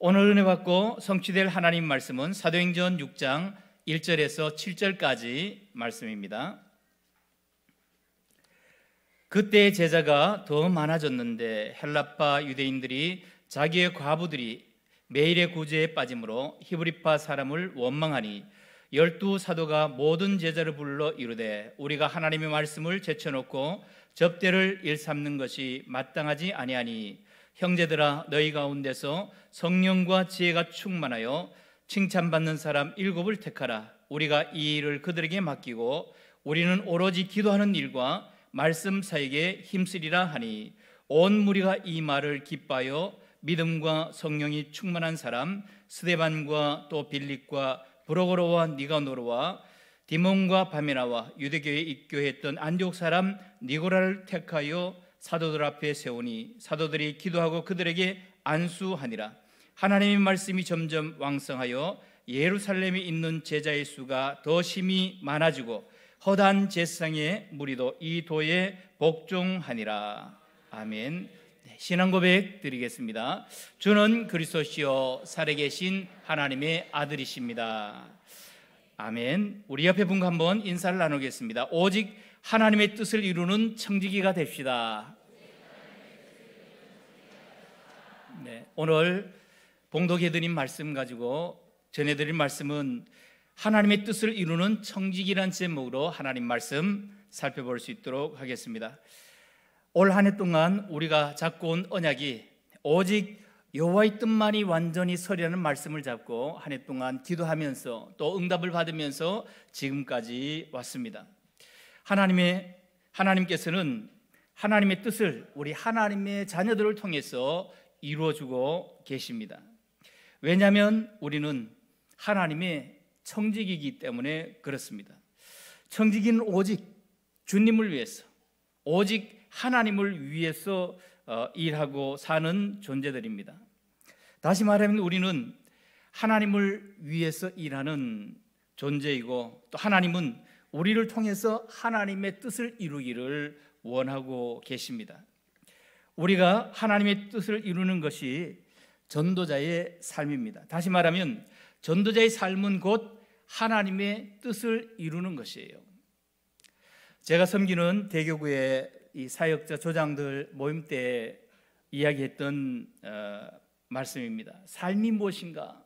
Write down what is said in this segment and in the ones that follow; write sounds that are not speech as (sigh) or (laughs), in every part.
오늘 은혜 받고 성취될 하나님 말씀은 사도행전 6장 1절에서 7절까지 말씀입니다. 그때 제자가 더 많아졌는데 헬라파 유대인들이 자기의 과부들이 매일의 구제에 빠짐으로 히브리파 사람을 원망하니 열두 사도가 모든 제자를 불러 이르되 우리가 하나님의 말씀을 제쳐놓고 접대를 일삼는 것이 마땅하지 아니하니 형제들아 너희 가운데서 성령과 지혜가 충만하여 칭찬받는 사람 일곱을 택하라. 우리가 이 일을 그들에게 맡기고 우리는 오로지 기도하는 일과 말씀 사에게 힘쓰리라 하니 온 무리가 이 말을 기뻐하여 믿음과 성령이 충만한 사람 스데반과 또 빌립과 브로고로와 니가노르와 디몬과 바메나와 유대교에 입교했던 안디옥 사람 니고라를 택하여 사도들 앞에 세우니 사도들이 기도하고 그들에게 안수하니라 하나님의 말씀이 점점 왕성하여 예루살렘에 있는 제자의 수가 더 심히 많아지고 허단 제상의 무리도 이 도에 복종하니라. 아멘. 네, 신앙 고백 드리겠습니다. 주는 그리스도시요 살아계신 하나님의 아들이십니다. 아멘. 우리 옆에 분과 한번 인사를 나누겠습니다. 오직 하나님의 뜻을 이루는 청지기가 됩시다. 네, 오늘 봉독해 드린 말씀 가지고 전해 드린 말씀은 하나님의 뜻을 이루는 청직이란 제목으로 하나님 말씀 살펴볼 수 있도록 하겠습니다. 올 한 해 동안 우리가 잡고 온 언약이 오직 여호와의 뜻만이 완전히 서리라는 말씀을 잡고 한 해 동안 기도하면서 또 응답을 받으면서 지금까지 왔습니다. 하나님의 하나님께서는 하나님의 뜻을 우리 하나님의 자녀들을 통해서 이루어 주고 계십니다. 왜냐하면 우리는 하나님의 청직이기 때문에 그렇습니다. 청직이는 오직 주님을 위해서, 오직 하나님을 위해서 어, 일하고 사는 존재들입니다. 다시 말하면 우리는 하나님을 위해서 일하는 존재이고 또 하나님은 우리를 통해서 하나님의 뜻을 이루기를 원하고 계십니다. 우리가 하나님의 뜻을 이루는 것이 전도자의 삶입니다. 다시 말하면 전도자의 삶은 곧 하나님의 뜻을 이루는 것이에요. 제가 섬기는 대교구의 이 사역자 조장들 모임 때 이야기했던 어, 말씀입니다. 삶이 무엇인가?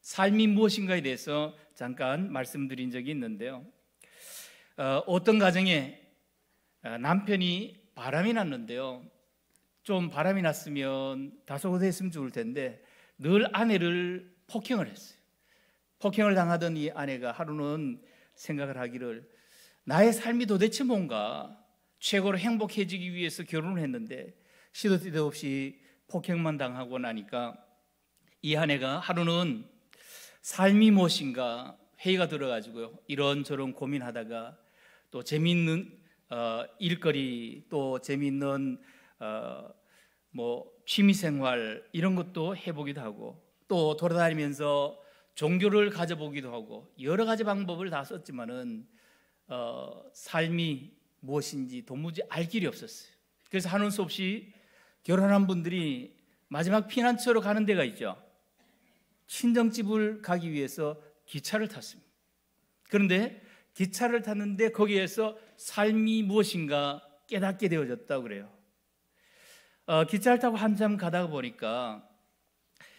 삶이 무엇인가에 대해서 잠깐 말씀드린 적이 있는데요. 어, 떤 가정에 어, 남편이 바람이 났는데요. 좀 바람이 났으면 다소곳했으면 좋을 텐데 늘 아내를 폭행을 했어요. 폭행을 당하던 이 아내가 하루는 생각을 하기를 나의 삶이 도대체 뭔가 최고로 행복해지기 위해서 결혼을 했는데 시도 때도 없이 폭행만 당하고 나니까 이 아내가 하루는 삶이 무엇인가 회의가 들어가지고요 이런저런 고민하다가 또 재미있는 어, 일거리 또 재미있는 어, 뭐 취미생활 이런 것도 해보기도 하고 또 돌아다니면서 종교를 가져보기도 하고 여러 가지 방법을 다 썼지만은 어, 삶이 무엇인지 도무지 알 길이 없었어요. 그래서 하는 수 없이 결혼한 분들이 마지막 피난처로 가는 데가 있죠. 친정집을 가기 위해서 기차를 탔습니다. 그런데 기차를 탔는데 거기에서 삶이 무엇인가 깨닫게 되어졌다고 그래요. 어, 기차를 타고 한참 가다가 보니까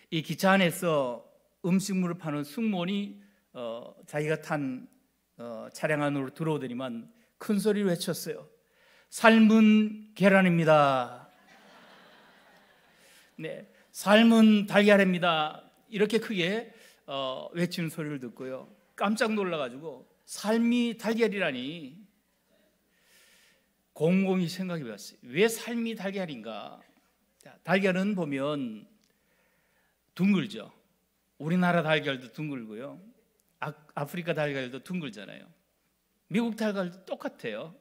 이 기차 안에서 음식물을 파는 승무원이 어, 자기가 탄 어, 차량 안으로 들어오더니만 큰 소리로 외쳤어요. 삶은 계란입니다. 네, 삶은 달걀입니다. 이렇게 크게 어, 외치는 소리를 듣고요. 깜짝 놀라가지고 삶이 달걀이라니 공공이 생각해 봤어요. 왜 삶이 달걀인가? 달걀은 보면 둥글죠. 우리나라 달걀도 둥글고요. 아, 프리카 달걀도 둥글잖아요. 미국 달걀도 똑같아요.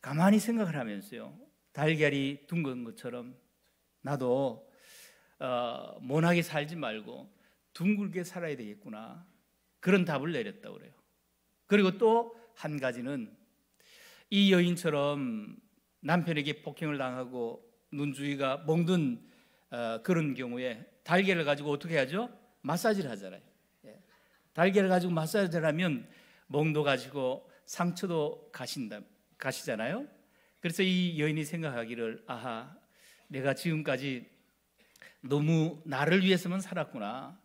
가만히 생각을 하면서요. 달걀이 둥근 것처럼 나도 어, 모나게 살지 말고 둥글게 살아야 되겠구나. 그런 답을 내렸다고 그래요. 그리고 또 한 가지는 이 여인처럼 남편에게 폭행을 당하고 눈주위가 멍든 어, 그런 경우에 달걀을 가지고 어떻게 하죠? 마사지를 하잖아요. 예. 달걀을 가지고 마사지를 하면 멍도 가지고 상처도 가신다 가시잖아요. 그래서 이 여인이 생각하기를 아하 내가 지금까지 너무 나를 위해서만 살았구나.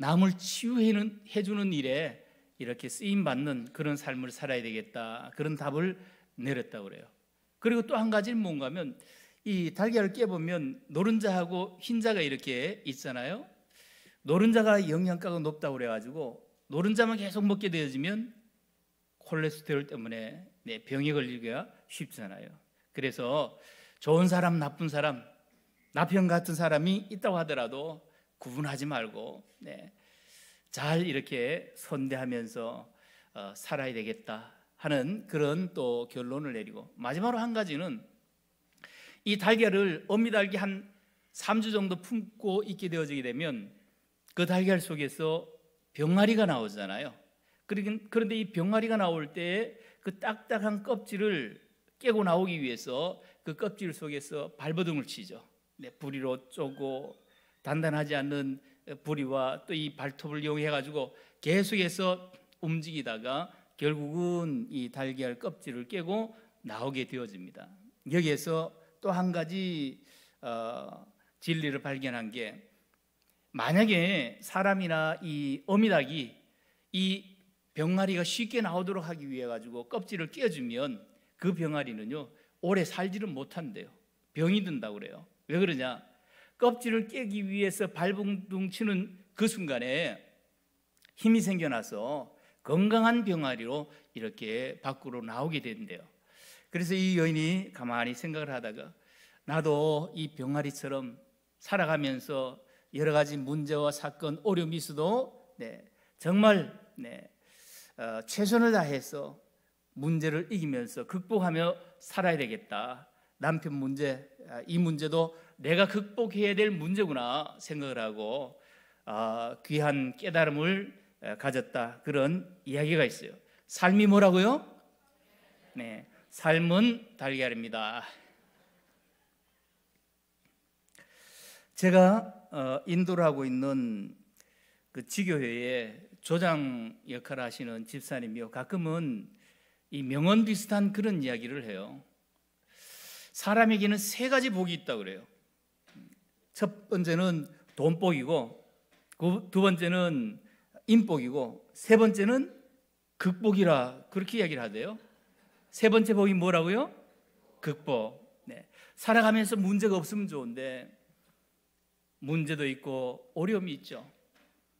남을 치유해 주는 일에 이렇게 쓰임 받는 그런 삶을 살아야 되겠다. 그런 답을 내렸다고 그래요. 그리고 또 한 가지는 뭔가면 이 달걀을 깨보면 노른자하고 흰자가 이렇게 있잖아요. 노른자가 영양가가 높다고 그래가지고 노른자만 계속 먹게 되어지면 콜레스테롤 때문에 네, 병에 걸리기가 쉽잖아요. 그래서 좋은 사람, 나쁜 사람, 나편 같은 사람이 있다고 하더라도 구분하지 말고 네, 잘 이렇게 선대하면서 어, 살아야 되겠다 하는 그런 또 결론을 내리고 마지막으로 한 가지는 이 달걀을 어미달기 한 3주 정도 품고 있게 되어지게 되면 그 달걀 속에서 병아리가 나오잖아요. 그런데 이 병아리가 나올 때 그 딱딱한 껍질을 깨고 나오기 위해서 그 껍질 속에서 발버둥을 치죠. 네, 부리로 쪼고 단단하지 않는 부리와 또 이 발톱을 이용해 가지고 계속해서 움직이다가 결국은 이 달걀 껍질을 깨고 나오게 되어집니다. 여기에서 또 한 가지 어, 진리를 발견한 게 만약에 사람이나 이 어미닭이 이 병아리가 쉽게 나오도록 하기 위해 가지고 껍질을 깨주면 그 병아리는요 오래 살지를 못한대요. 병이 든다고 그래요. 왜 그러냐? 껍질을 깨기 위해서 발붕둥 치는 그 순간에 힘이 생겨나서 건강한 병아리로 이렇게 밖으로 나오게 된대요. 그래서 이 여인이 가만히 생각을 하다가 나도 이 병아리처럼 살아가면서 여러 가지 문제와 사건, 어려움이 있어도 네, 정말 네, 어, 최선을 다해서 문제를 이기면서 극복하며 살아야 되겠다. 남편 문제, 아, 이 문제도 내가 극복해야 될 문제구나 생각을 하고 어, 귀한 깨달음을 가졌다. 그런 이야기가 있어요. 삶이 뭐라고요? 네, 삶은 달걀입니다. 제가 어, 인도를 하고 있는 그 지교회에 조장 역할을 하시는 집사님이요. 가끔은 이 명언 비슷한 그런 이야기를 해요. 사람에게는 세 가지 복이 있다고 그래요. 첫 번째는 돈복이고, 그두 번째는 인복이고, 세 번째는 극복이라 그렇게 이야기를 하대요. 세 번째 복이 뭐라고요? 극복. 네. 살아가면서 문제가 없으면 좋은데 문제도 있고 어려움이 있죠.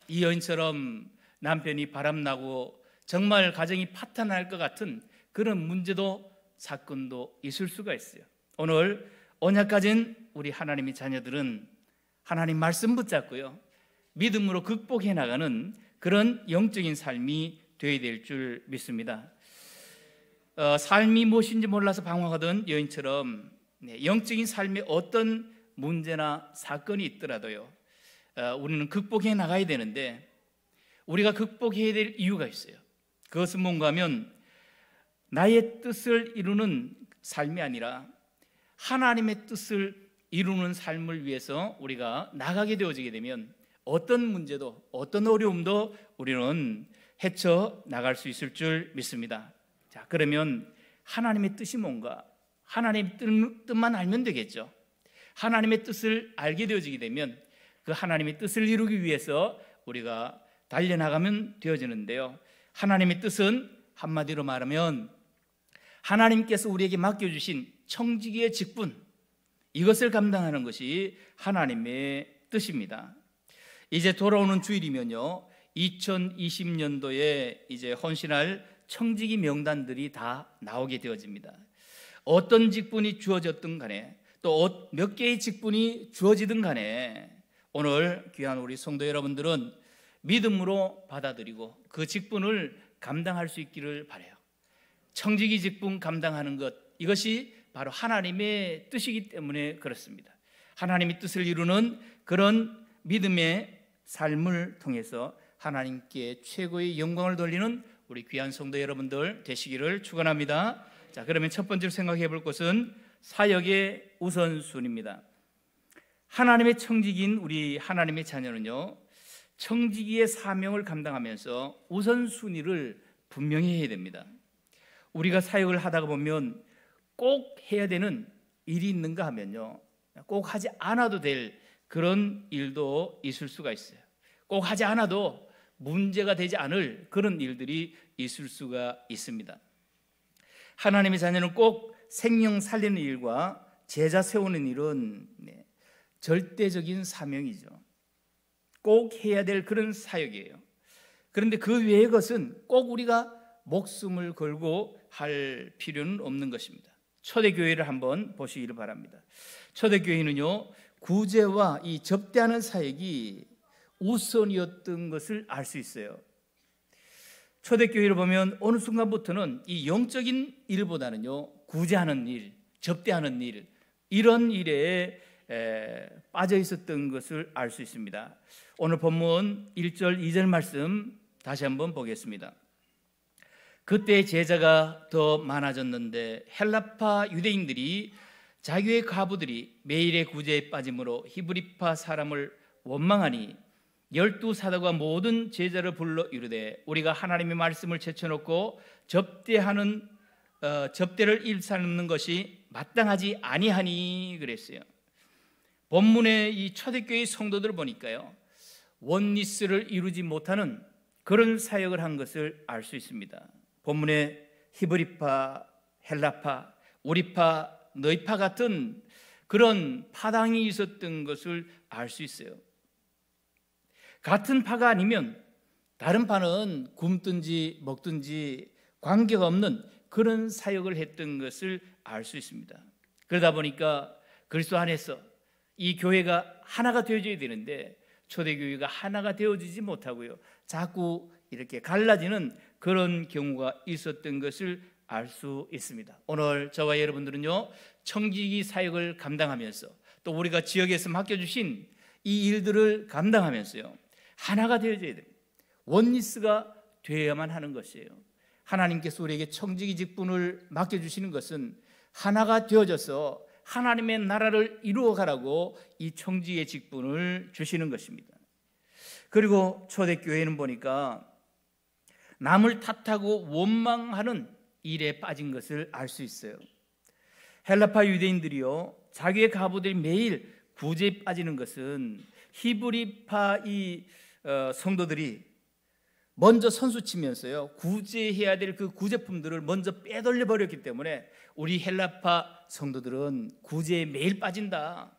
이 여인처럼 남편이 바람나고 정말 가정이 파탄날 것 같은 그런 문제도 사건도 있을 수가 있어요. 오늘 언약 가진 우리 하나님의 자녀들은 하나님 말씀 붙잡고요. 믿음으로 극복해 나가는 그런 영적인 삶이 되어야 될 줄 믿습니다. 어, 삶이 무엇인지 몰라서 방황하던 여인처럼 네, 영적인 삶에 어떤 문제나 사건이 있더라도요. 어, 우리는 극복해 나가야 되는데 우리가 극복해야 될 이유가 있어요. 그것은 뭔가 하면 나의 뜻을 이루는 삶이 아니라 하나님의 뜻을 이루는 삶을 위해서 우리가 나가게 되어지게 되면 어떤 문제도 어떤 어려움도 우리는 헤쳐 나갈 수 있을 줄 믿습니다. 자, 그러면 하나님의 뜻이 뭔가? 하나님의 뜻만 알면 되겠죠. 하나님의 뜻을 알게 되어지게 되면 그 하나님의 뜻을 이루기 위해서 우리가 달려나가면 되어지는데요. 하나님의 뜻은 한마디로 말하면 하나님께서 우리에게 맡겨주신 청지기의 직분, 이것을 감당하는 것이 하나님의 뜻입니다. 이제 돌아오는 주일이면요. 2020년도에 이제 헌신할 청지기 명단들이 다 나오게 되어집니다. 어떤 직분이 주어졌든 간에 또 몇 개의 직분이 주어지든 간에 오늘 귀한 우리 성도 여러분들은 믿음으로 받아들이고 그 직분을 감당할 수 있기를 바래요. 청지기 직분 감당하는 것 이것이 바로 하나님의 뜻이기 때문에 그렇습니다. 하나님의 뜻을 이루는 그런 믿음의 삶을 통해서 하나님께 최고의 영광을 돌리는 우리 귀한 성도 여러분들 되시기를 축원합니다. 자, 그러면 첫 번째로 생각해 볼 것은 사역의 우선순위입니다. 하나님의 청직인 우리 하나님의 자녀는요. 청지기의 사명을 감당하면서 우선순위를 분명히 해야 됩니다. 우리가 사역을 하다가 보면 꼭 해야 되는 일이 있는가 하면요. 꼭 하지 않아도 될 그런 일도 있을 수가 있어요. 꼭 하지 않아도 문제가 되지 않을 그런 일들이 있을 수가 있습니다. 하나님의 자녀는 꼭 생명 살리는 일과 제자 세우는 일은 네, 절대적인 사명이죠. 꼭 해야 될 그런 사역이에요. 그런데 그 외의 것은 꼭 우리가 목숨을 걸고 할 필요는 없는 것입니다. 초대교회를 한번 보시기를 바랍니다. 초대교회는요, 구제와 이 접대하는 사역이 우선이었던 것을 알 수 있어요. 초대교회를 보면 어느 순간부터는 이 영적인 일보다는요, 구제하는 일, 접대하는 일, 이런 일에 빠져 있었던 것을 알 수 있습니다. 오늘 본문 1절, 2절 말씀 다시 한번 보겠습니다. 그때 제자가 더 많아졌는데 헬라파 유대인들이 자기의 가부들이 매일의 구제에 빠짐으로 히브리파 사람을 원망하니 열두 사도가 모든 제자를 불러 이르되 우리가 하나님의 말씀을 제쳐놓고 접대하는 어, 접대를 일삼는 것이 마땅하지 아니하니 그랬어요. 본문의 이 초대교회 성도들을 보니까요 원리스를 이루지 못하는 그런 사역을 한 것을 알 수 있습니다. 본문에 히브리파, 헬라파, 우리파, 너희파 같은 그런 파당이 있었던 것을 알 수 있어요. 같은 파가 아니면 다른 파는 굶든지 먹든지 관계가 없는 그런 사역을 했던 것을 알 수 있습니다. 그러다 보니까 그리스도 안에서 이 교회가 하나가 되어져야 되는데 초대교회가 하나가 되어지지 못하고요. 자꾸 이렇게 갈라지는 그런 경우가 있었던 것을 알 수 있습니다. 오늘 저와 여러분들은요, 청지기 사역을 감당하면서 또 우리가 지역에서 맡겨주신 이 일들을 감당하면서요, 하나가 되어져야 됩니다. 원리스가 되어야만 하는 것이에요. 하나님께서 우리에게 청지기 직분을 맡겨주시는 것은 하나가 되어져서 하나님의 나라를 이루어가라고 이 청지의 직분을 주시는 것입니다. 그리고 초대교회는 보니까 남을 탓하고 원망하는 일에 빠진 것을 알 수 있어요. 헬라파 유대인들이요 자기의 가부들이 매일 구제에 빠지는 것은 히브리파 이 어, 성도들이 먼저 선수 치면서요 구제해야 될 그 구제품들을 먼저 빼돌려 버렸기 때문에 우리 헬라파 성도들은 구제에 매일 빠진다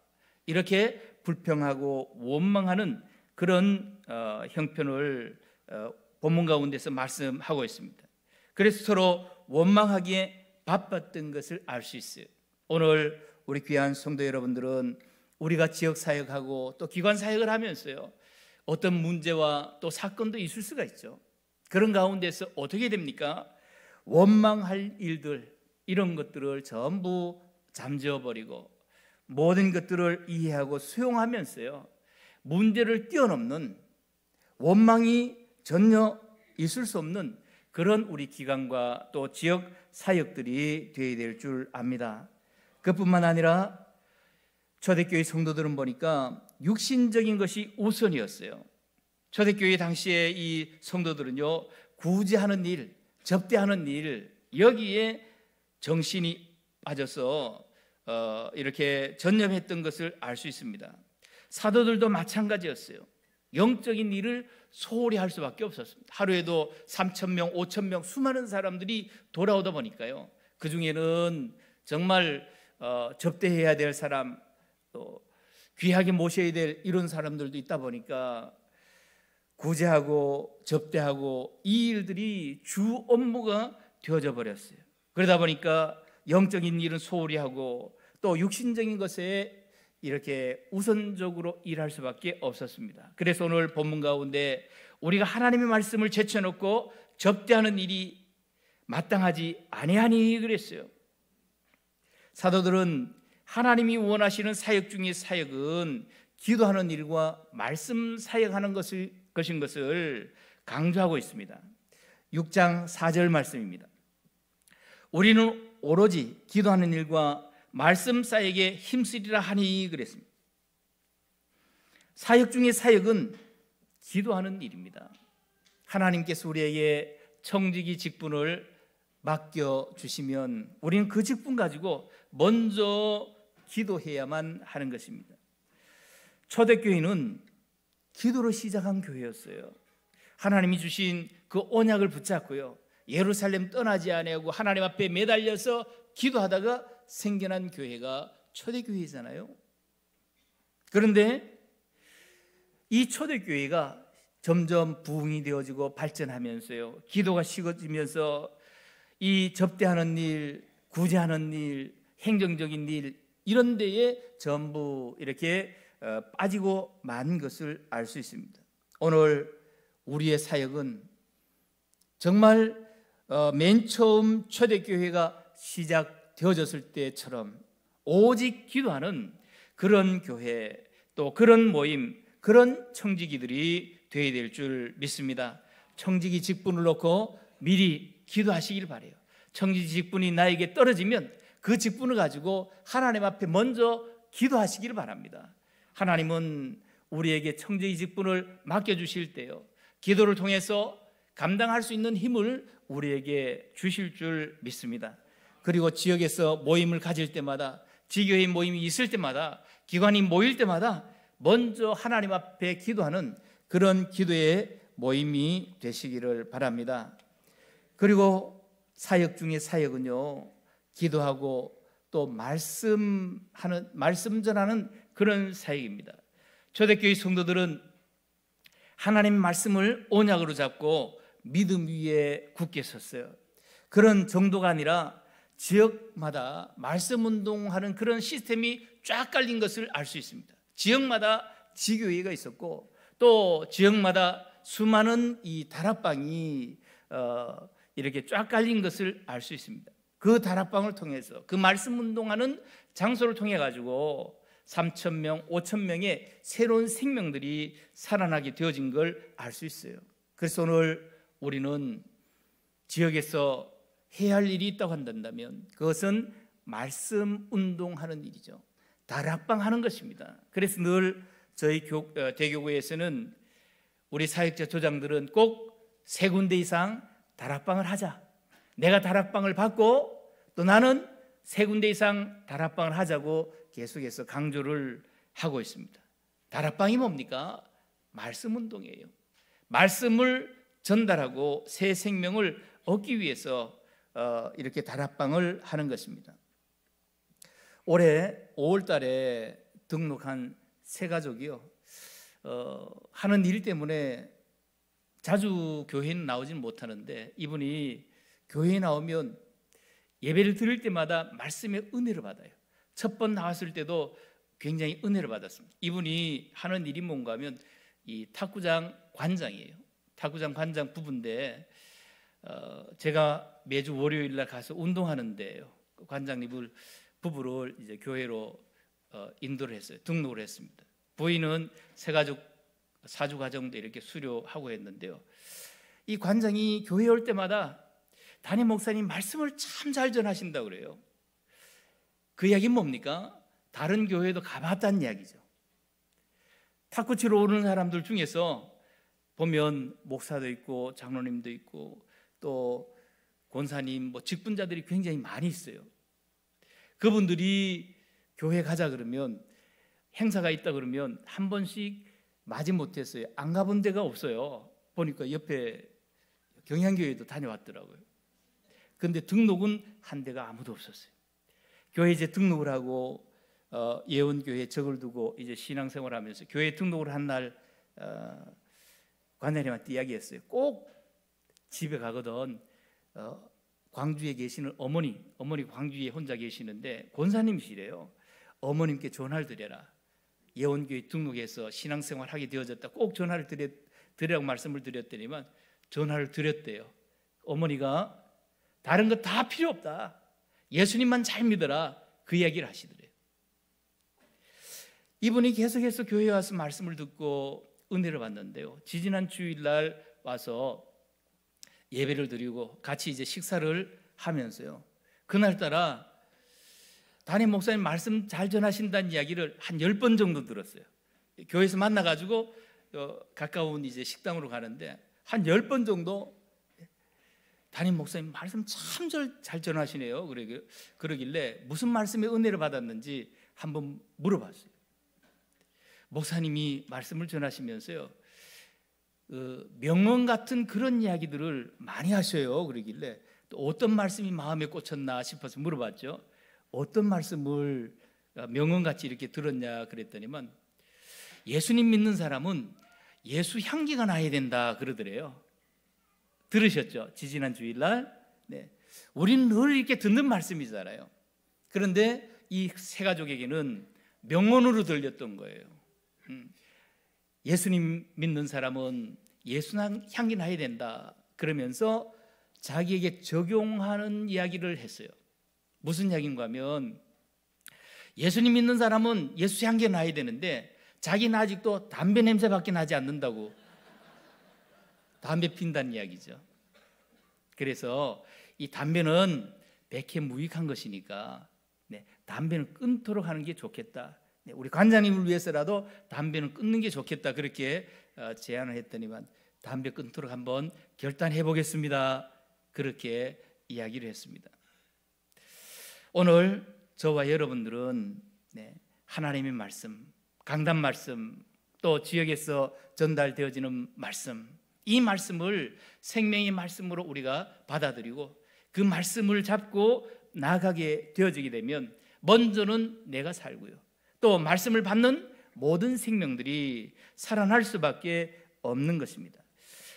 이렇게 불평하고 원망하는 그런 어, 형편을 어, 본문 가운데서 말씀하고 있습니다. 그래서 서로 원망하기에 바빴던 것을 알 수 있어요. 오늘 우리 귀한 성도 여러분들은 우리가 지역 사역하고 또 기관 사역을 하면서요. 어떤 문제와 또 사건도 있을 수가 있죠. 그런 가운데서 어떻게 됩니까? 원망할 일들 이런 것들을 전부 잠재워 버리고 모든 것들을 이해하고 수용하면서요. 문제를 뛰어넘는 원망이 전혀 있을 수 없는 그런 우리 기관과 또 지역 사역들이 되어야 될 줄 압니다. 그뿐만 아니라 초대교회 성도들은 보니까 육신적인 것이 우선이었어요. 초대교회 당시에 이 성도들은요 구제하는 일, 접대하는 일 여기에 정신이 빠져서 어, 이렇게 전념했던 것을 알 수 있습니다. 사도들도 마찬가지였어요. 영적인 일을 소홀히 할 수밖에 없었습니다. 하루에도 3천 명, 5천 명 수많은 사람들이 돌아오다 보니까요. 그 중에는 정말 어, 접대해야 될 사람, 또 귀하게 모셔야 될 이런 사람들도 있다 보니까 구제하고 접대하고 이 일들이 주 업무가 되어져 버렸어요. 그러다 보니까 영적인 일은 소홀히 하고 또 육신적인 것에 이렇게 우선적으로 일할 수밖에 없었습니다. 그래서 오늘 본문 가운데 우리가 하나님의 말씀을 제쳐놓고 접대하는 일이 마땅하지 아니하니 그랬어요. 사도들은 하나님이 원하시는 사역 중의 사역은 기도하는 일과 말씀 사역하는 것을, 것인 것을 강조하고 있습니다. 6장 4절 말씀입니다. 우리는 오로지 기도하는 일과 말씀 사역에 힘쓰리라 하니 그랬습니다. 사역 중에 사역은 기도하는 일입니다. 하나님께서 우리에게 청지기 직분을 맡겨 주시면 우리는 그 직분 가지고 먼저 기도해야만 하는 것입니다. 초대교회는 기도로 시작한 교회였어요. 하나님이 주신 그 언약을 붙잡고요. 예루살렘 떠나지 아니하고 하나님 앞에 매달려서 기도하다가 생겨난 교회가 초대교회잖아요. 그런데 이 초대교회가 점점 부흥이 되어지고 발전하면서요. 기도가 식어지면서 이 접대하는 일, 구제하는 일, 행정적인 일 이런 데에 전부 이렇게 어, 빠지고 만 것을 알 수 있습니다. 오늘 우리의 사역은 정말 어, 맨 처음 초대교회가 시작 되어졌을 때처럼 오직 기도하는 그런 교회 또 그런 모임 그런 청지기들이 되어야 될 줄 믿습니다. 청지기 직분을 놓고 미리 기도하시길 바래요. 청지기 직분이 나에게 떨어지면 그 직분을 가지고 하나님 앞에 먼저 기도하시기를 바랍니다. 하나님은 우리에게 청지기 직분을 맡겨 주실 때요. 기도를 통해서 감당할 수 있는 힘을 우리에게 주실 줄 믿습니다. 그리고 지역에서 모임을 가질 때마다 지교회 모임이 있을 때마다 기관이 모일 때마다 먼저 하나님 앞에 기도하는 그런 기도의 모임이 되시기를 바랍니다. 그리고 사역 중에 사역은요, 기도하고 또 말씀하는, 말씀 전하는 그런 사역입니다. 초대교회 성도들은 하나님 말씀을 언약으로 잡고 믿음 위에 굳게 섰어요. 그런 정도가 아니라 지역마다 말씀 운동하는 그런 시스템이 쫙 깔린 것을 알 수 있습니다. 지역마다 지교회가 있었고 또 지역마다 수많은 이 다락방이 어, 이렇게 쫙 깔린 것을 알 수 있습니다. 그 다락방을 통해서 그 말씀 운동하는 장소를 통해 가지고 3천 명, 5천 명의 새로운 생명들이 살아나게 되어진 걸 알 수 있어요. 그래서 오늘 우리는 지역에서 해야 할 일이 있다고 한다면 그것은 말씀 운동하는 일이죠. 다락방 하는 것입니다. 그래서 늘 저희 교, 어, 대교구에서는 우리 사역자 조장들은 꼭 세 군데 이상 다락방을 하자. 내가 다락방을 받고 또 나는 세 군데 이상 다락방을 하자고 계속해서 강조를 하고 있습니다. 다락방이 뭡니까? 말씀 운동이에요. 말씀을 전달하고 새 생명을 얻기 위해서 어, 이렇게 다락방을 하는 것입니다. 올해 5월 달에 등록한 세 가족이요. 어, 하는 일 때문에 자주 교회는 나오지는 못하는데 이분이 교회에 나오면 예배를 드릴 때마다 말씀의 은혜를 받아요. 첫 번 나왔을 때도 굉장히 은혜를 받았습니다. 이분이 하는 일이 뭔가 하면 이 탁구장 관장이에요. 탁구장 관장 부부인데 어, 제가 매주 월요일 날 가서 운동하는데요. 그 관장님을 부부를 이제 교회로 어, 인도를 했어요. 등록을 했습니다. 부인은 세 가족 사주 가정도 이렇게 수료하고 했는데요. 이 관장이 교회 올 때마다 담임 목사님 말씀을 참 잘 전하신다 그래요. 그 이야기는 뭡니까? 다른 교회도 가봤다는 이야기죠. 탁구 치러 오는 사람들 중에서 보면 목사도 있고 장로님도 있고 또 권사님 뭐 직분자들이 굉장히 많이 있어요. 그분들이 교회 가자 그러면 행사가 있다 그러면 한 번씩 맞이 못했어요. 안 가본 데가 없어요. 보니까 옆에 경향교회도 다녀왔더라고요. 근데 등록은 한 데가 아무도 없었어요. 교회 이제 등록을 하고 어, 예원교회 적을 두고 이제 신앙생활하면서 교회 등록을 한날 어, 관장님한테 이야기했어요. 꼭 집에 가거든 어, 광주에 계시는 어머니, 어머니 광주에 혼자 계시는데 권사님이시래요. 어머님께 전화를 드려라. 예원교회 등록해서 신앙생활 하게 되어졌다. 꼭 전화를 드려, 드리라고 말씀을 드렸더니만 전화를 드렸대요. 어머니가 다른 거 다 필요 없다. 예수님만 잘 믿어라. 그 이야기를 하시더래요. 이분이 계속해서 교회에 와서 말씀을 듣고 은혜를 받는데요. 지지난 주일날 와서 예배를 드리고 같이 이제 식사를 하면서요. 그날따라 담임 목사님 말씀 잘 전하신다는 이야기를 한열번 정도 들었어요. 교회에서 만나 가지고 어, 가까운 이제 식당으로 가는데 한열번 정도 담임 목사님 말씀 참 잘 전하시네요. 그러길, 그러길래 무슨 말씀에 은혜를 받았는지 한번 물어봤어요. 목사님이 말씀을 전하시면서요. 어, 명언 같은 그런 이야기들을 많이 하셔요. 그러길래 또 어떤 말씀이 마음에 꽂혔나 싶어서 물어봤죠. 어떤 말씀을 명언같이 이렇게 들었냐 그랬더니만 예수님 믿는 사람은 예수 향기가 나야 된다 그러더래요. 들으셨죠? 지지난 주일날. 네. 우리는 늘 이렇게 듣는 말씀이잖아요. 그런데 이 세 가족에게는 명언으로 들렸던 거예요. 음. 예수님 믿는 사람은 예수 향기 나야 된다. 그러면서 자기에게 적용하는 이야기를 했어요. 무슨 이야기인가 하면 예수님 믿는 사람은 예수 향기 나야 되는데 자기는 아직도 담배 냄새밖에 나지 않는다고 (laughs) 담배 핀다는 이야기죠. 그래서 이 담배는 백해 무익한 것이니까 네, 담배는 끊도록 하는 게 좋겠다. 네, 우리 관장님을 위해서라도 담배는 끊는 게 좋겠다. 그렇게 어, 제안을 했더니만 담배 끊도록 한번 결단해 보겠습니다. 그렇게 이야기를 했습니다. 오늘 저와 여러분들은 네, 하나님의 말씀, 강단 말씀, 또 지역에서 전달되어지는 말씀, 이 말씀을 생명의 말씀으로 우리가 받아들이고 그 말씀을 잡고 나가게 되어지게 되면 먼저는 내가 살고요. 또 말씀을 받는 모든 생명들이 살아날 수밖에 없는 것입니다.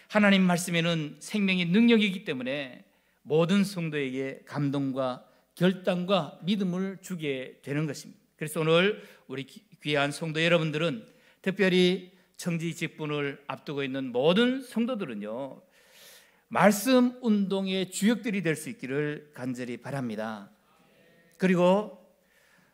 하나님 말씀에는 생명의 능력이기 때문에 모든 성도에게 감동과 결단과 믿음을 주게 되는 것입니다. 그래서 오늘 우리 귀한 성도 여러분들은 특별히 청지 직분을 앞두고 있는 모든 성도들은요. 말씀 운동의 주역들이 될 수 있기를 간절히 바랍니다. 그리고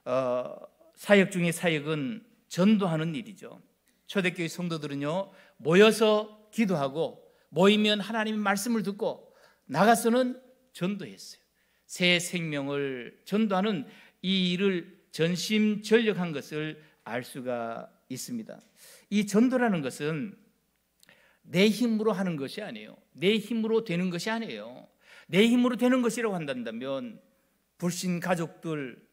어, 사역 중에 사역은 전도하는 일이죠. 초대교회 성도들은요 모여서 기도하고 모이면 하나님의 말씀을 듣고 나가서는 전도했어요. 새 생명을 전도하는 이 일을 전심전력한 것을 알 수가 있습니다. 이 전도라는 것은 내 힘으로 하는 것이 아니에요. 내 힘으로 되는 것이 아니에요. 내 힘으로 되는 것이라고 한다면 불신 가족들, 네,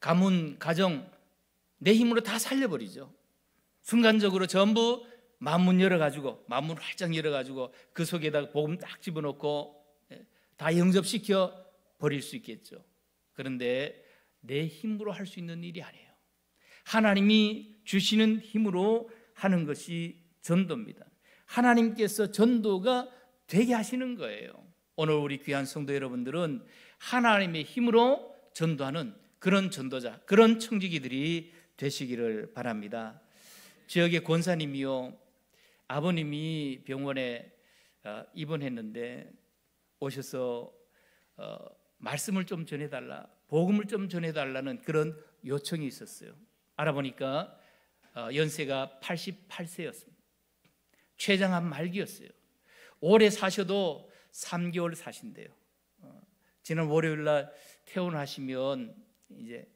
가문, 가정 내 힘으로 다 살려버리죠. 순간적으로 전부 마문 열어가지고 마문 활짝 열어가지고 그 속에다가 복음 딱 집어넣고 네, 다 영접시켜 버릴 수 있겠죠. 그런데 내 힘으로 할 수 있는 일이 아니에요. 하나님이 주시는 힘으로 하는 것이 전도입니다. 하나님께서 전도가 되게 하시는 거예요. 오늘 우리 귀한 성도 여러분들은 하나님의 힘으로 전도하는 그런 전도자, 그런 청지기들이 되시기를 바랍니다. 지역의 권사님이요, 아버님이 병원에 어, 입원했는데 오셔서 어, 말씀을 좀 전해달라, 복음을 좀 전해달라는 그런 요청이 있었어요. 알아보니까 어, 연세가 88세였습니다. 최장암 말기였어요. 오래 사셔도 3개월 사신대요. 어, 지난 월요일 날 퇴원하시면 이제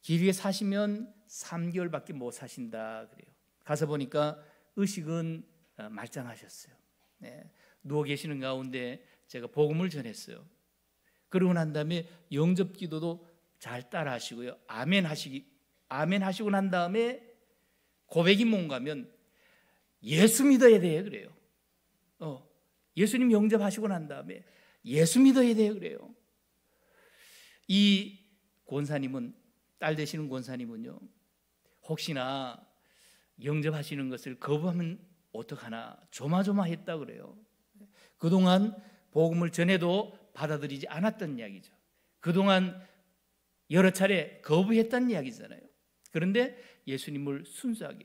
길 위에 사시면 3개월밖에 못 사신다 그래요. 가서 보니까 의식은 어, 말짱하셨어요. 네. 누워 계시는 가운데 제가 복음을 전했어요. 그러고 난 다음에 영접 기도도 잘 따라 하시고요. 아멘 하시기 아멘 하시고 난 다음에 고백이 뭔가면 예수 믿어야 돼 그래요. 어, 예수님 영접하시고 난 다음에 예수 믿어야 돼 그래요. 이 권사님은 딸 되시는 권사님은요. 혹시나 영접하시는 것을 거부하면 어떡하나 조마조마했다 그래요. 그동안 복음을 전해도 받아들이지 않았던 이야기죠. 그동안 여러 차례 거부했던 이야기잖아요. 그런데 예수님을 순수하게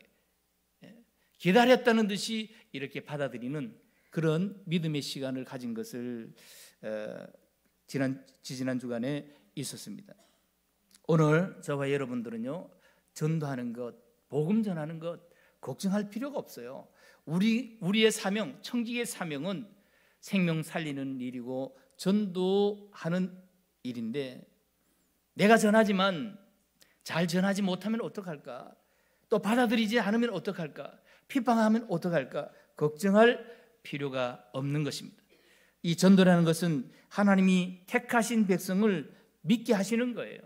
예, 기다렸다는 듯이 이렇게 받아들이는 그런 믿음의 시간을 가진 것을 어, 지난 지지난 주간에 있었습니다. 오늘 저와 여러분들은요 전도하는 것, 복음 전하는 것 걱정할 필요가 없어요. 우리 우리의 사명, 청지의 사명은 생명 살리는 일이고 전도하는 일인데 내가 전하지만 잘 전하지 못하면 어떡할까? 또 받아들이지 않으면 어떡할까? 핍박하면 어떡할까? 걱정할 필요가 없는 것입니다. 이 전도라는 것은 하나님이 택하신 백성을 믿게 하시는 거예요.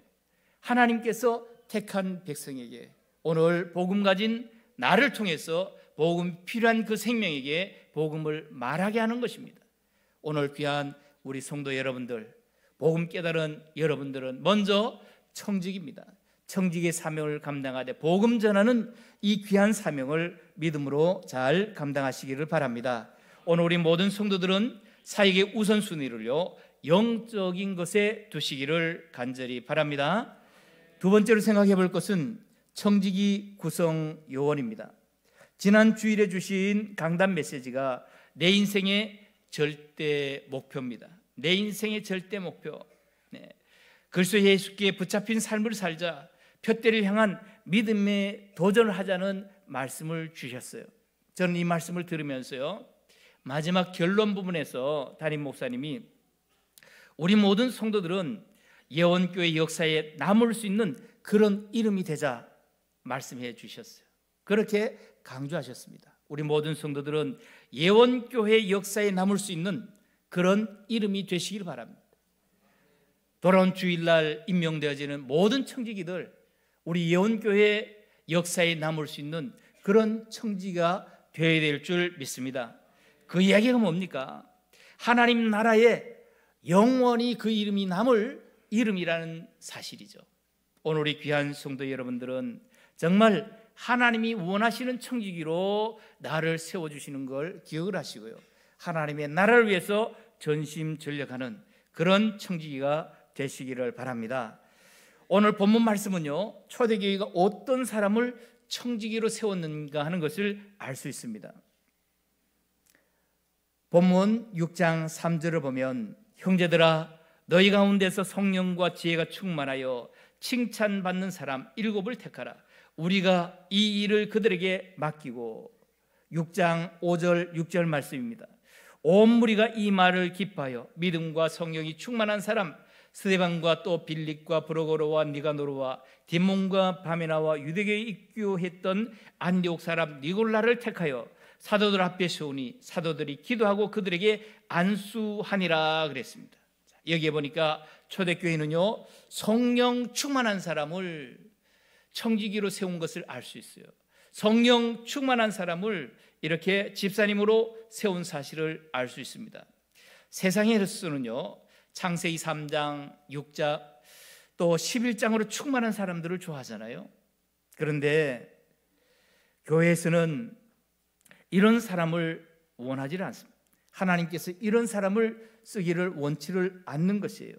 하나님께서 택한 백성에게 오늘 복음 가진 나를 통해서 복음 필요한 그 생명에게 복음을 말하게 하는 것입니다. 오늘 귀한 우리 성도 여러분들, 복음 깨달은 여러분들은 먼저 청직입니다. 청직의 사명을 감당하되 복음 전하는 이 귀한 사명을 믿음으로 잘 감당하시기를 바랍니다. 오늘 우리 모든 성도들은 사역의 우선순위를요 영적인 것에 두시기를 간절히 바랍니다. 두 번째로 생각해 볼 것은 청지기 구성 요원입니다. 지난 주일에 주신 강단 메시지가 내 인생의 절대 목표입니다. 내 인생의 절대 목표. 네. 그리스도 예수께 붙잡힌 삶을 살자 표대를 향한 믿음의 도전을 하자는 말씀을 주셨어요. 저는 이 말씀을 들으면서요. 마지막 결론 부분에서 담임 목사님이 우리 모든 성도들은 예원교회 역사에 남을 수 있는 그런 이름이 되자 말씀해 주셨어요. 그렇게 강조하셨습니다. 우리 모든 성도들은 예원교회 역사에 남을 수 있는 그런 이름이 되시길 바랍니다. 돌아온 주일날 임명되어지는 모든 청지기들 우리 예원교회 역사에 남을 수 있는 그런 청지가 되어야 될 줄 믿습니다. 그 이야기가 뭡니까? 하나님 나라에 영원히 그 이름이 남을 이름이라는 사실이죠. 오늘 우리 귀한 성도 여러분들은 정말 하나님이 원하시는 청지기로 나를 세워주시는 걸 기억을 하시고요. 하나님의 나라를 위해서 전심 전력하는 그런 청지기가 되시기를 바랍니다. 오늘 본문 말씀은요, 초대교회가 어떤 사람을 청지기로 세웠는가 하는 것을 알 수 있습니다. 본문 6장 3절을 보면 형제들아 너희 가운데서 성령과 지혜가 충만하여 칭찬받는 사람 일곱을 택하라. 우리가 이 일을 그들에게 맡기고 6장 5절 6절 말씀입니다. 온 무리가 이 말을 기뻐하여 믿음과 성령이 충만한 사람 스데반과 또 빌립과 브로고로와 니가노르와 디몬과 바메나와 유대교에 입교했던 안디옥 사람 니골라를 택하여 사도들 앞에 세우니 사도들이 기도하고 그들에게 안수하니라 그랬습니다. 여기에 보니까 초대교회는요 성령 충만한 사람을 청지기로 세운 것을 알 수 있어요. 성령 충만한 사람을 이렇게 집사님으로 세운 사실을 알 수 있습니다. 세상에서는요 창세기 3장, 6장 또 11장으로 충만한 사람들을 좋아하잖아요. 그런데 교회에서는 이런 사람을 원하지 않습니다. 하나님께서 이런 사람을 쓰기를 원치를 않는 것이에요.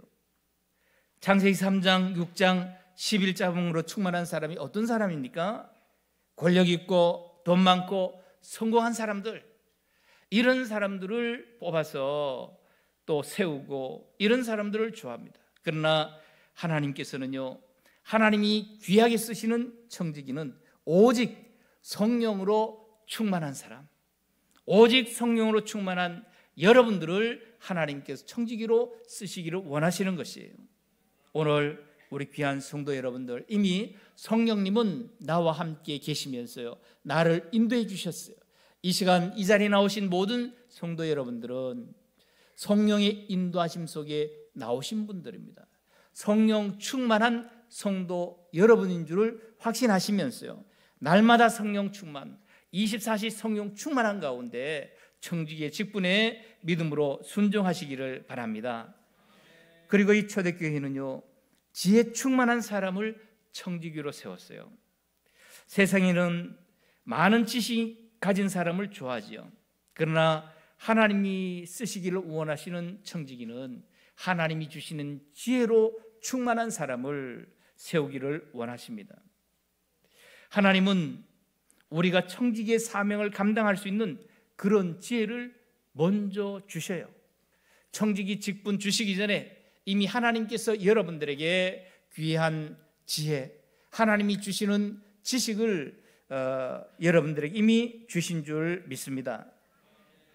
창세기 3장, 6장, 11장으로 충만한 사람이 어떤 사람입니까? 권력 있고 돈 많고 성공한 사람들 이런 사람들을 뽑아서 또 세우고 이런 사람들을 좋아합니다. 그러나 하나님께서는요. 하나님이 귀하게 쓰시는 청지기는 오직 성령으로 충만한 사람, 오직 성령으로 충만한 여러분들을 하나님께서 청지기로 쓰시기를 원하시는 것이에요. 오늘 우리 귀한 성도 여러분들 이미 성령님은 나와 함께 계시면서요. 나를 인도해 주셨어요. 이 시간 이 자리에 나오신 모든 성도 여러분들은 성령의 인도하심 속에 나오신 분들입니다. 성령 충만한 성도 여러분인 줄을 확신하시면서요. 날마다 성령 충만, 24시 성령 충만한 가운데 청지기의 직분에 믿음으로 순종하시기를 바랍니다. 그리고 이 초대교회는요, 지혜 충만한 사람을 청지기로 세웠어요. 세상에는 많은 지식 가진 사람을 좋아하지요. 그러나 하나님이 쓰시기를 원하시는 청지기는 하나님이 주시는 지혜로 충만한 사람을 세우기를 원하십니다. 하나님은 우리가 청지기의 사명을 감당할 수 있는 그런 지혜를 먼저 주셔요. 청지기 직분 주시기 전에 이미 하나님께서 여러분들에게 귀한 지혜, 하나님이 주시는 지식을 어, 여러분들에게 이미 주신 줄 믿습니다.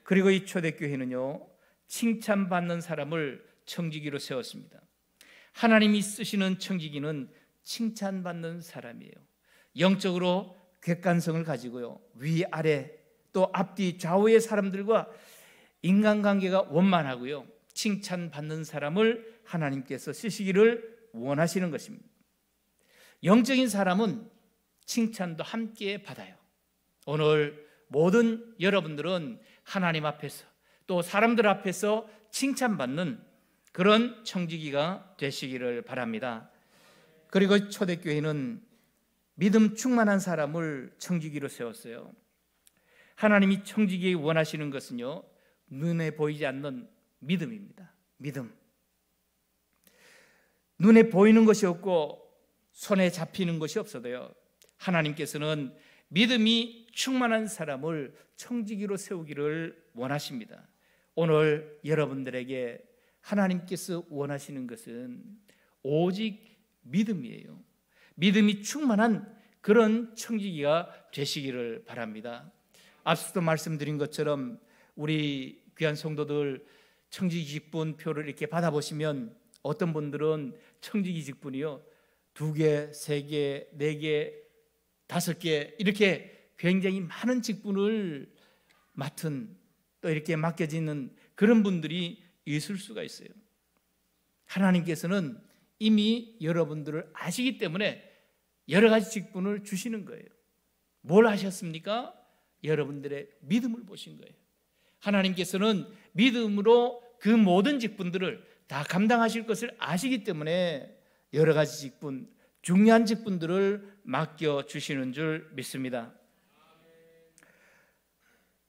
그리고 이 초대교회는요, 칭찬받는 사람을 청지기로 세웠습니다. 하나님이 쓰시는 청지기는 칭찬받는 사람이에요. 영적으로 객관성을 가지고요. 위 아래 또 앞뒤 좌우의 사람들과 인간관계가 원만하고요. 칭찬받는 사람을 하나님께서 쓰시기를 원하시는 것입니다. 영적인 사람은 칭찬도 함께 받아요. 오늘 모든 여러분들은 하나님 앞에서 또 사람들 앞에서 칭찬받는 그런 청지기가 되시기를 바랍니다. 그리고 초대교회는 믿음 충만한 사람을 청지기로 세웠어요. 하나님이 청지기에 원하시는 것은요, 눈에 보이지 않는 믿음입니다. 믿음. 눈에 보이는 것이 없고 손에 잡히는 것이 없어도요. 하나님께서는 믿음이 충만한 사람을 청지기로 세우기를 원하십니다. 오늘 여러분들에게 하나님께서 원하시는 것은 오직 믿음이에요. 믿음이 충만한 그런 청지기가 되시기를 바랍니다. 앞서도 말씀드린 것처럼 우리 귀한 성도들 청지기 직분 표를 이렇게 받아보시면 어떤 분들은 청지기 직분이요 두 개, 세 개, 네 개, 다섯 개 이렇게 굉장히 많은 직분을 맡은 또 이렇게 맡겨지는 그런 분들이 있을 수가 있어요. 하나님께서는 이미 여러분들을 아시기 때문에 여러 가지 직분을 주시는 거예요. 뭘 하셨습니까? 여러분들의 믿음을 보신 거예요. 하나님께서는 믿음으로 그 모든 직분들을 다 감당하실 것을 아시기 때문에 여러 가지 직분, 중요한 직분들을 맡겨 주시는 줄 믿습니다.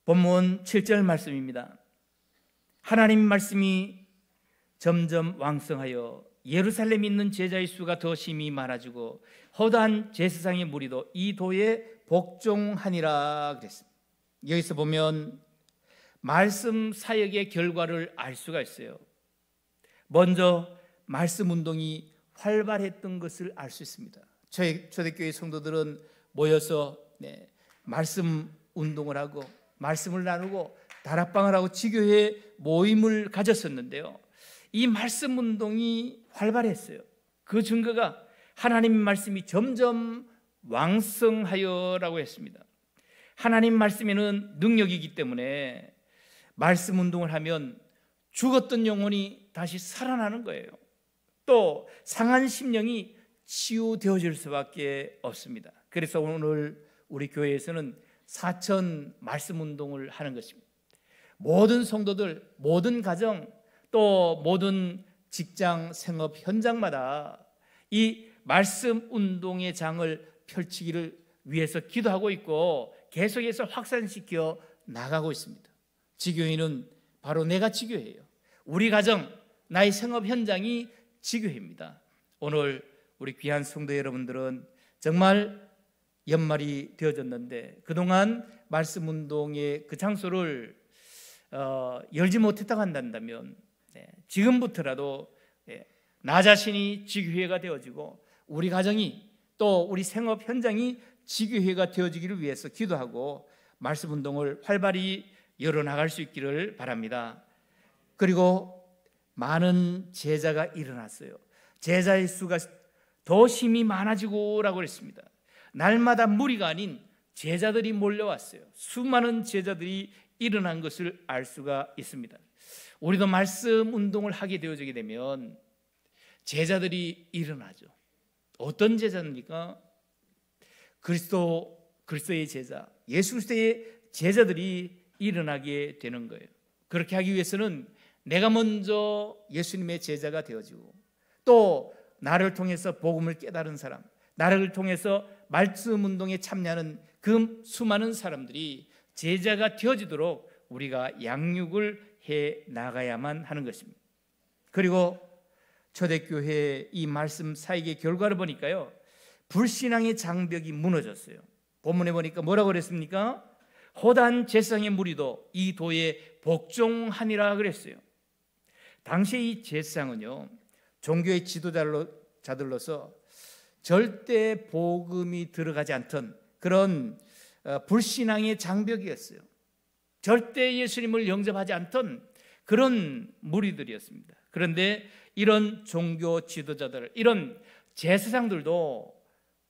본문 7절 말씀입니다. 하나님 말씀이 점점 왕성하여 예루살렘에 있는 제자의 수가 더 심히 많아지고 허다한 제사장의 무리도 이 도에 복종하니라 그랬습니다. 여기서 보면 말씀 사역의 결과를 알 수가 있어요. 먼저 말씀 운동이 활발했던 것을 알 수 있습니다. 초대교회 성도들은 모여서 네, 말씀 운동을 하고 말씀을 나누고 다락방을 하고 지교회 모임을 가졌었는데요. 이 말씀 운동이 활발했어요. 그 증거가 하나님 말씀이 점점 왕성하여라고 했습니다. 하나님 말씀에는 능력이기 때문에 말씀 운동을 하면 죽었던 영혼이 다시 살아나는 거예요. 또 상한 심령이 치유되어질 수밖에 없습니다. 그래서 오늘 우리 교회에서는 사천 말씀 운동을 하는 것입니다. 모든 성도들, 모든 가정, 또 모든 직장, 생업 현장마다 이 말씀 운동의 장을 펼치기를 위해서 기도하고 있고 계속해서 확산시켜 나가고 있습니다. 지교회는 바로 내가 지교회예요. 우리 가정, 나의 생업 현장이 지교회입니다. 오늘 우리 귀한 성도 여러분들은 정말 연말이 되어졌는데 그동안 말씀 운동의 그 장소를 어, 열지 못했다고 한다면 네, 지금부터라도 네, 나 자신이 지교회가 되어지고 우리 가정이 또 우리 생업 현장이 지교회가 되어지기를 위해서 기도하고 말씀 운동을 활발히 열어나갈 수 있기를 바랍니다. 그리고 많은 제자가 일어났어요. 제자의 수가 더 힘이 많아지고라고 했습니다. 날마다 무리가 아닌 제자들이 몰려왔어요. 수많은 제자들이 일어난 것을 알 수가 있습니다. 우리도 말씀 운동을 하게 되어지게 되면 제자들이 일어나죠. 어떤 제자입니까? 그리스도 그리스도의 제자, 예수 그리스도의 제자들이 일어나게 되는 거예요. 그렇게 하기 위해서는 내가 먼저 예수님의 제자가 되어지고 또 나를 통해서 복음을 깨달은 사람, 나를 통해서 말씀 운동에 참여하는 그 수많은 사람들이 제자가 되어지도록 우리가 양육을 해 나가야만 하는 것입니다. 그리고 초대교회 이 말씀 사역의 결과를 보니까요. 불신앙의 장벽이 무너졌어요. 본문에 보니까 뭐라고 그랬습니까? 호단 제상의 무리도 이 도에 복종하니라 그랬어요. 당시 이 제상은요 종교의 지도자들로서 절대 복음이 들어가지 않던 그런 어, 불신앙의 장벽이었어요. 절대 예수님을 영접하지 않던 그런 무리들이었습니다. 그런데 이런 종교 지도자들, 이런 제사장들도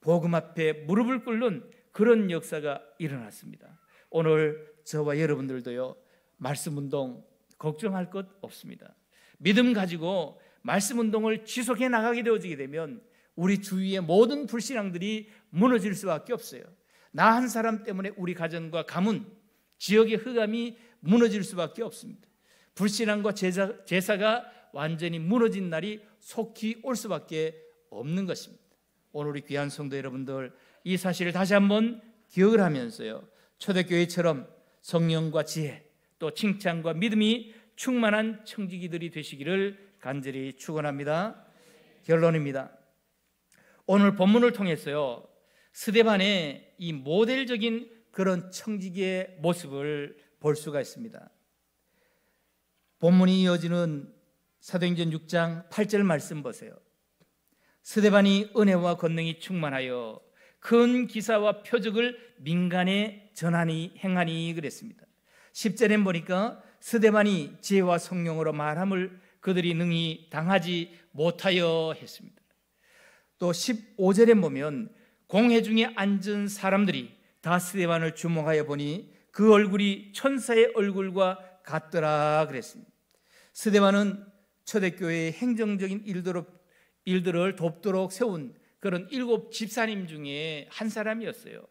복음 앞에 무릎을 꿇는 그런 역사가 일어났습니다. 오늘 저와 여러분들도요 말씀 운동 걱정할 것 없습니다. 믿음 가지고 말씀 운동을 지속해 나가게 되어지게 되면 우리 주위의 모든 불신앙들이 무너질 수밖에 없어요. 나 한 사람 때문에 우리 가정과 가문, 지역의 흑암이 무너질 수밖에 없습니다. 불신앙과 제사, 제사가 완전히 무너진 날이 속히 올 수밖에 없는 것입니다. 오늘 우리 귀한 성도 여러분들 이 사실을 다시 한번 기억을 하면서요. 초대교회처럼 성령과 지혜 또 칭찬과 믿음이 충만한 청지기들이 되시기를 간절히 축원합니다. 결론입니다. 오늘 본문을 통해서요. 스데반의 이 모델적인 그런 청지기의 모습을 볼 수가 있습니다. 본문이 이어지는 사도행전 6장 8절 말씀 보세요. 스데반이 은혜와 권능이 충만하여 큰 기사와 표적을 민간에 전하니 행하니 그랬습니다. 10절에 보니까 스데반이 지혜와 성령으로 말함을 그들이 능히 당하지 못하여 했습니다. 또 15절에 보면 공회 중에 앉은 사람들이 다 스데반을 주목하여 보니 그 얼굴이 천사의 얼굴과 같더라 그랬습니다. 스데반은 초대교회의 행정적인 일들을, 일들을 돕도록 세운 그런 일곱 집사님 중에 한 사람이었어요.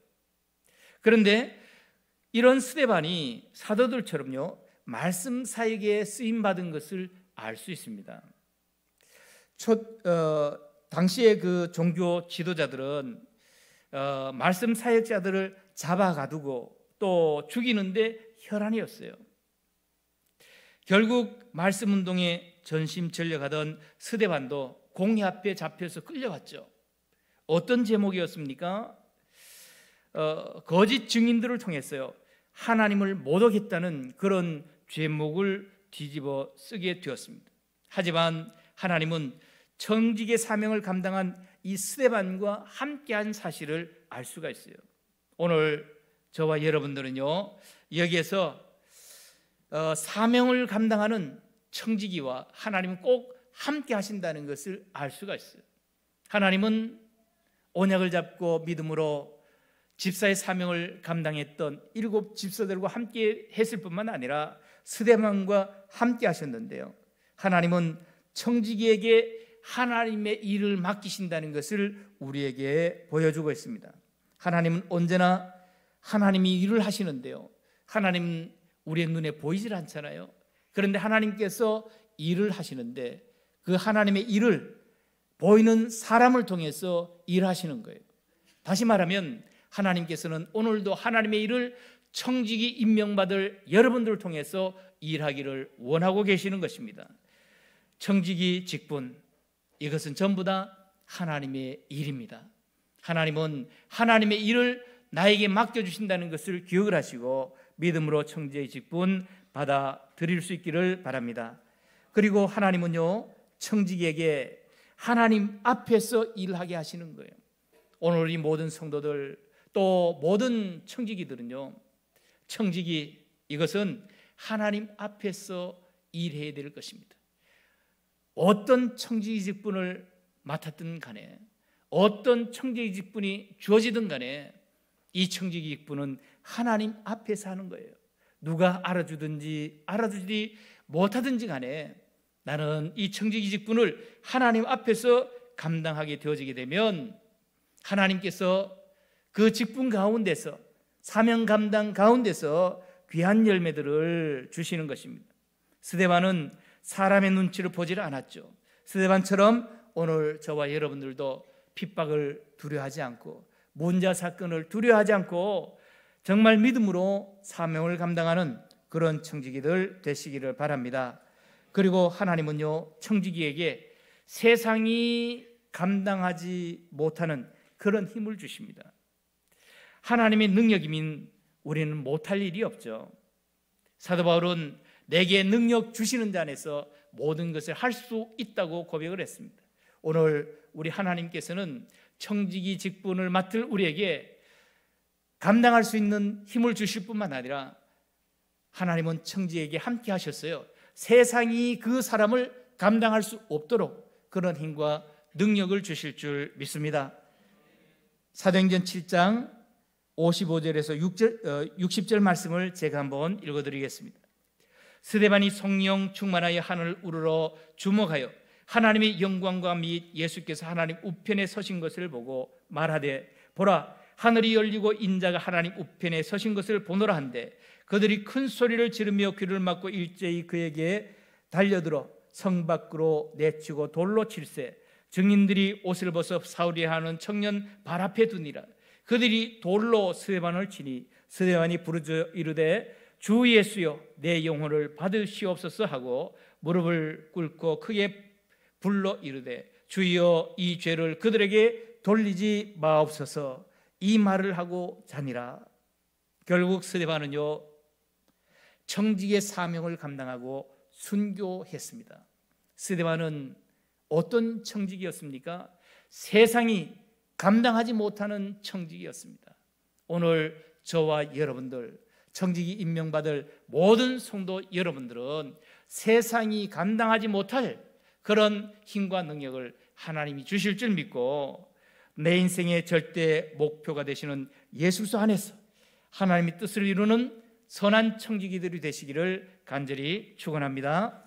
그런데 이런 스데반이 사도들처럼요 말씀 사역에 쓰임 받은 것을 알 수 있습니다. 첫 어, 당시의 그 종교 지도자들은 어, 말씀 사역자들을 잡아 가두고 또 죽이는데 혈안이었어요. 결국 말씀 운동에 전심 전력하던 스데반도 공회 앞에 잡혀서 끌려갔죠. 어떤 제목이었습니까? 어, 거짓 증인들을 통했어요. 하나님을 모독했다는 그런 제목을 뒤집어 쓰게 되었습니다. 하지만 하나님은 정직의 사명을 감당한 이 스데반과 함께한 사실을 알 수가 있어요. 오늘 저와 여러분들은요 여기에서 어, 사명을 감당하는 청지기와 하나님은 꼭 함께 하신다는 것을 알 수가 있어요. 하나님은 언약을 잡고 믿음으로 집사의 사명을 감당했던 일곱 집사들과 함께 했을 뿐만 아니라 스데만과 함께 하셨는데요. 하나님은 청지기에게 하나님의 일을 맡기신다는 것을 우리에게 보여주고 있습니다. 하나님은 언제나 하나님이 일을 하시는데요. 하나님 우리의 눈에 보이질 않잖아요. 그런데 하나님께서 일을 하시는데 그 하나님의 일을 보이는 사람을 통해서 일하시는 거예요. 다시 말하면 하나님께서는 오늘도 하나님의 일을 청직이 임명받을 여러분들을 통해서 일하기를 원하고 계시는 것입니다. 청직이 직분 이것은 전부 다 하나님의 일입니다. 하나님은 하나님의 일을 나에게 맡겨 주신다는 것을 기억을 하시고 믿음으로 청지의 직분 받아 드릴 수 있기를 바랍니다. 그리고 하나님은요 청지기에게 하나님 앞에서 일하게 하시는 거예요. 오늘 이 모든 성도들 또 모든 청지기들은요 청지기 이것은 하나님 앞에서 일해야 될 것입니다. 어떤 청지기 직분을 맡았든 간에 어떤 청지기 직분이 주어지든 간에 이 청지기 직분은 하나님 앞에서 하는 거예요. 누가 알아주든지 알아주지 못하든지 간에 나는 이 청지기 직분을 하나님 앞에서 감당하게 되어지게 되면 하나님께서 그 직분 가운데서 사명 감당 가운데서 귀한 열매들을 주시는 것입니다. 스데반은 사람의 눈치를 보질 않았죠. 스데반처럼 오늘 저와 여러분들도 핍박을 두려워하지 않고 문자 사건을 두려워하지 않고 정말 믿음으로 사명을 감당하는 그런 청지기들 되시기를 바랍니다. 그리고 하나님은요, 청지기에게 세상이 감당하지 못하는 그런 힘을 주십니다. 하나님의 능력이면 우리는 못할 일이 없죠. 사도 바울은 내게 능력 주시는 자 안에서 모든 것을 할 수 있다고 고백을 했습니다. 오늘 우리 하나님께서는 청지기 직분을 맡을 우리에게 감당할 수 있는 힘을 주실 뿐만 아니라 하나님은 청지에게 함께 하셨어요. 세상이 그 사람을 감당할 수 없도록 그런 힘과 능력을 주실 줄 믿습니다. 사도행전 7장 55절에서 6절, 60절 말씀을 제가 한번 읽어드리겠습니다. 스데반이 성령 충만하여 하늘 우러러 주목하여 하나님의 영광과 및 예수께서 하나님 우편에 서신 것을 보고 말하되 보라 하늘이 열리고 인자가 하나님 우편에 서신 것을 보노라 한데 그들이 큰 소리를 지르며 귀를 막고 일제히 그에게 달려들어 성 밖으로 내치고 돌로 칠세 증인들이 옷을 벗어 사울이 하는 청년 발 앞에 두니라. 그들이 돌로 스데반을 치니 스데반이 부르짖어 이르되 주 예수여 내 영혼을 받으시옵소서 하고 무릎을 꿇고 크게 불러 이르되 주여 이 죄를 그들에게 돌리지 마옵소서 이 말을 하고 자니라 결국 스데반은요 청직의 사명을 감당하고 순교했습니다. 스데반은 어떤 청직이었습니까? 세상이 감당하지 못하는 청직이었습니다. 오늘 저와 여러분들 청직이 임명받을 모든 성도 여러분들은 세상이 감당하지 못할 그런 힘과 능력을 하나님이 주실 줄 믿고 내 인생의 절대 목표가 되시는 예수서 안에서 하나님의 뜻을 이루는 선한 청지기들이 되시기를 간절히 축원합니다.